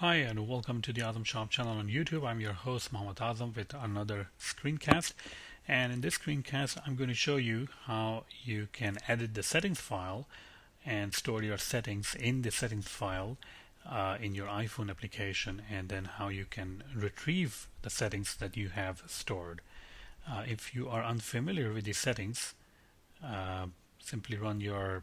Hi and welcome to the AzamSharp channel on YouTube. I'm your host Mohammad Azam with another screencast and in this screencast I'm going to show you how you can edit the settings file and store your settings in the settings file uh, in your iPhone application and then how you can retrieve the settings that you have stored. Uh, if you are unfamiliar with these settings uh, simply run your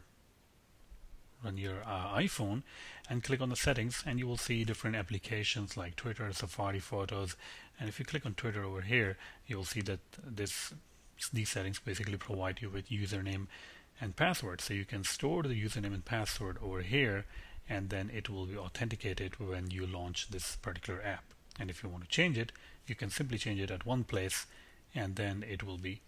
run your uh, iPhone and click on the settings and you will see different applications like Twitter, Safari, Photos. And if you click on Twitter over here you will see that this these settings basically provide you with username and password. So you can store the username and password over here and then it will be authenticated when you launch this particular app. And if you want to change it you can simply change it at one place and then it will be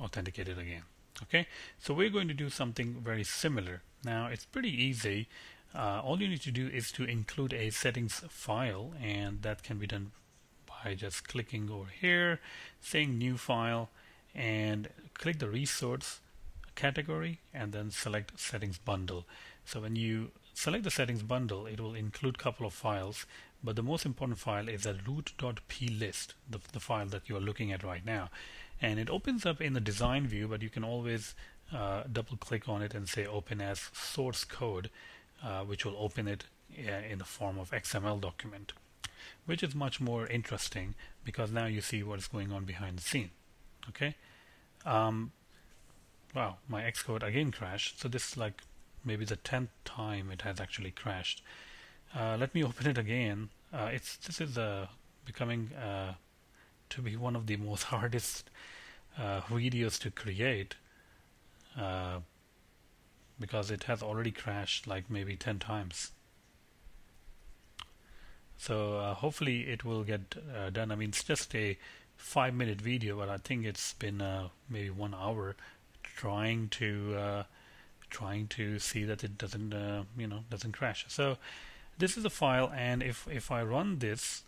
authenticated again okay? So we're going to do something very similar. Now it's pretty easy. Uh, all you need to do is to include a settings file and that can be done by just clicking over here saying new file and click the resource category and then select settings bundle. So when you select the settings bundle it will include a couple of files but the most important file is a root.plist the, the file that you are looking at right now. And it opens up in the design view but you can always uh, double click on it and say open as source code uh, which will open it uh, in the form of XML document which is much more interesting because now you see what is going on behind the scene. Okay? Um, wow my Xcode again crashed. So this is like maybe the 10th time it has actually crashed. Uh, let me open it again. Uh, it's this is uh, becoming uh, to be one of the most hardest uh, videos to create uh, because it has already crashed like maybe 10 times. So hopefully it will get done. I mean it's just a five minute video but I think it's been maybe one hour trying to uh, trying to see that it doesn't you know doesn't crash. So this is the file and if if I run this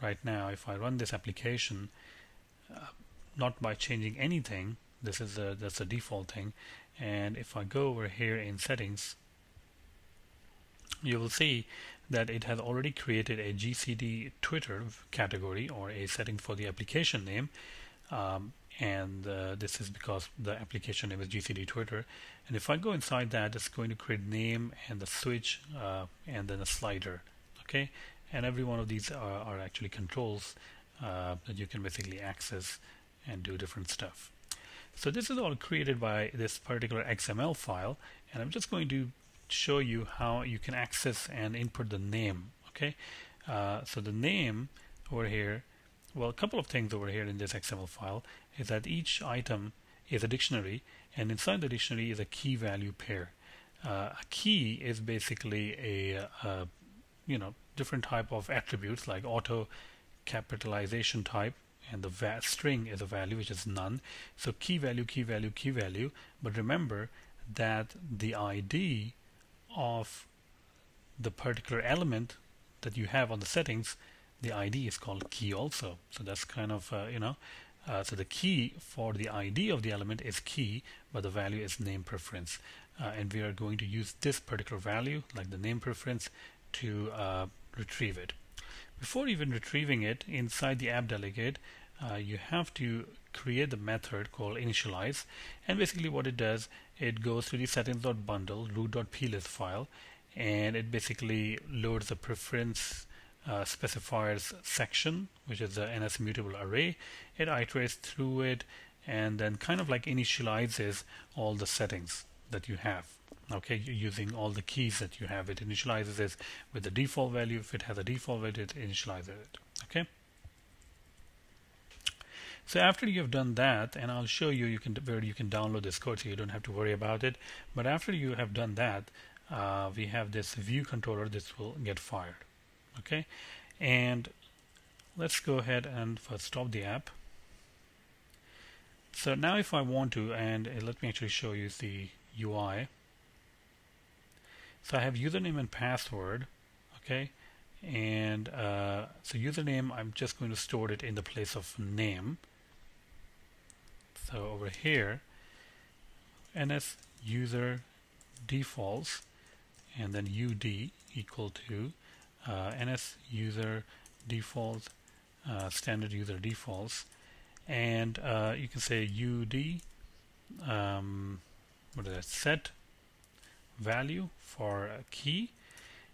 right now if I run this application uh, not by changing anything this is a that's a default thing and if I go over here in settings you will see that it has already created a GCD Twitter category or a setting for the application name. Um, and uh, this is because the application name is GCD Twitter. And if I go inside that it's going to create name and the switch uh, and then a slider okay? And every one of these are, are actually controls uh, that you can basically access and do different stuff. So this is all created by this particular XML file. And I'm just going to show you how you can access and input the name okay? Uh, so the name over here well a couple of things over here in this XML file is that each item is a dictionary and inside the dictionary is a key value pair. Uh, a key is basically a, a you know different type of attributes like auto capitalization type and the string is a value which is none. So key value key value key value. But remember that the ID of the particular element that you have on the settings the ID is called key also. So that's kind of uh, you know uh, so the key for the ID of the element is key but the value is name preference. Uh, and we are going to use this particular value like the name preference to uh, retrieve it. Before even retrieving it inside the app delegate uh, you have to create the method called initialize. And basically what it does it goes to the settings.bundle root.plist file and it basically loads the preference uh, specifiers section which is the ns mutable array. It iterates through it and then kind of like initializes all the settings that you have. Okay using all the keys that you have. It initializes it with the default value. If it has a default value it initializes it. Okay? So after you have done that and I'll show you you can where you can download this code so you don't have to worry about it. But after you have done that uh, we have this view controller. This will get fired okay? And let's go ahead and first stop the app. So now if I want to and uh, let me actually show you the UI so I have username and password okay? And uh, so username I'm just going to store it in the place of name. So over here ns user defaults and then ud equal to uh, NS user default uh, standard user defaults. And uh, you can say UD um, what is that? Set value for a key.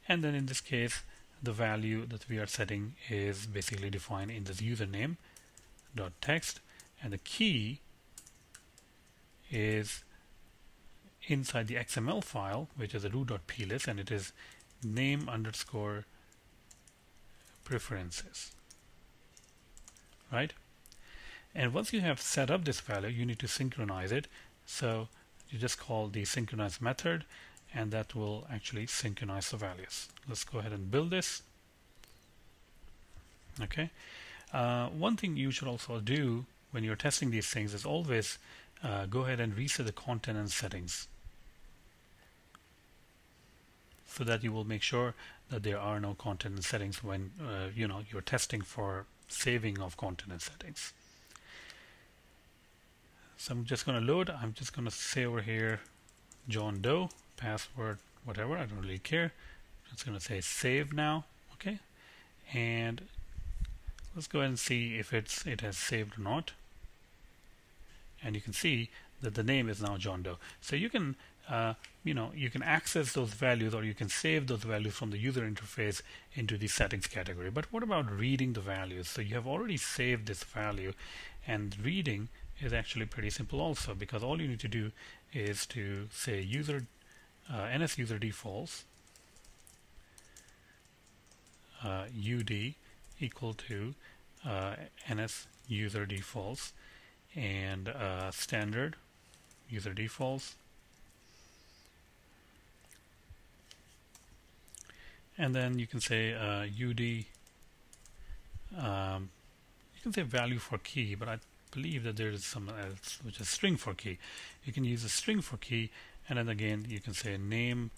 And then in this case the value that we are setting is basically defined in this username dot text. And the key is inside the XML file which is a root.plist and it is name underscore preferences right? And once you have set up this value you need to synchronize it. So you just call the synchronize method and that will actually synchronize the values. Let's go ahead and build this. Okay. Uh, one thing you should also do when you're testing these things is always uh, go ahead and reset the content and settings so that you will make sure that there are no content settings when uh, you know you're testing for saving of content settings. So I'm just going to load. I'm just going to say over here John Doe password whatever I don't really care. Just going to say save now okay? And let's go ahead and see if it's it has saved or not. And you can see that the name is now John Doe. So you can uh, you know you can access those values or you can save those values from the user interface into the settings category. But what about reading the values? So you have already saved this value and reading is actually pretty simple also because all you need to do is to say user uh, ns user defaults uh, ud equal to uh, ns user defaults and uh, standard user defaults and then you can say uh, ud um, you can say value for key but I believe that there is some else which is string for key. You can use a string for key and then again you can say name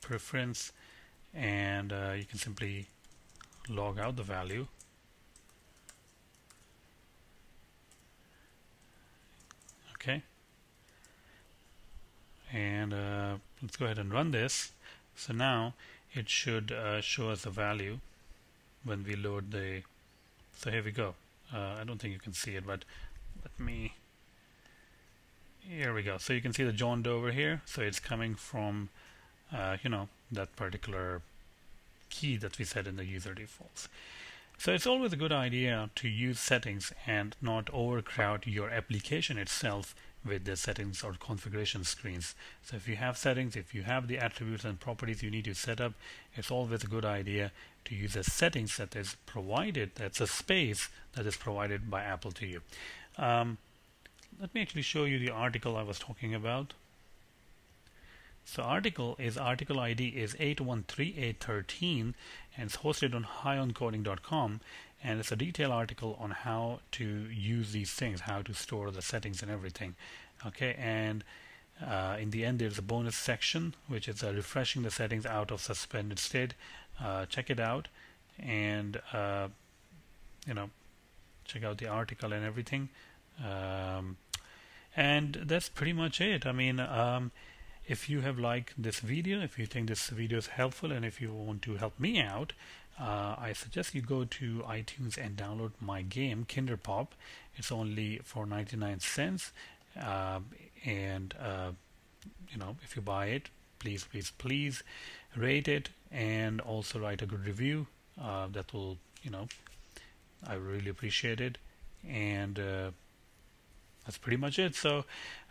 preference and uh, you can simply log out the value. Okay. And uh, let's go ahead and run this so now it should uh, show us the value when we load the so here we go. Uh, I don't think you can see it but let me here we go. So you can see the John Doe over here. So it's coming from uh, you know that particular key that we set in the user defaults. So it's always a good idea to use settings and not overcrowd your application itself with the settings or configuration screens. So if you have settings, if you have the attributes and properties you need to set up, it's always a good idea to use a settings that is provided, that's a space that is provided by Apple to you. Um, let me actually show you the article I was talking about. So article is article ID is 813813 and it's hosted on highoncoding.com and it's a detailed article on how to use these things, how to store the settings and everything. Okay, and uh, in the end, there's a bonus section which is uh, refreshing the settings out of suspended state. Uh, check it out, and uh, you know, check out the article and everything. Um, and that's pretty much it. I mean. Um, if you have liked this video, if you think this video is helpful, and if you want to help me out, uh, I suggest you go to iTunes and download my game Kinderpop. It's only for 99 cents, uh, and uh, you know if you buy it, please, please, please rate it and also write a good review. Uh, that will, you know, I really appreciate it. And uh, that's pretty much it. So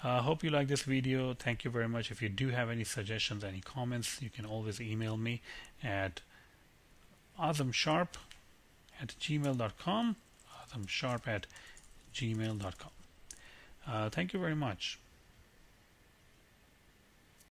I uh, hope you like this video. Thank you very much. If you do have any suggestions, any comments, you can always email me at azamsharp at gmail.com azamsharp at gmail.com uh, thank you very much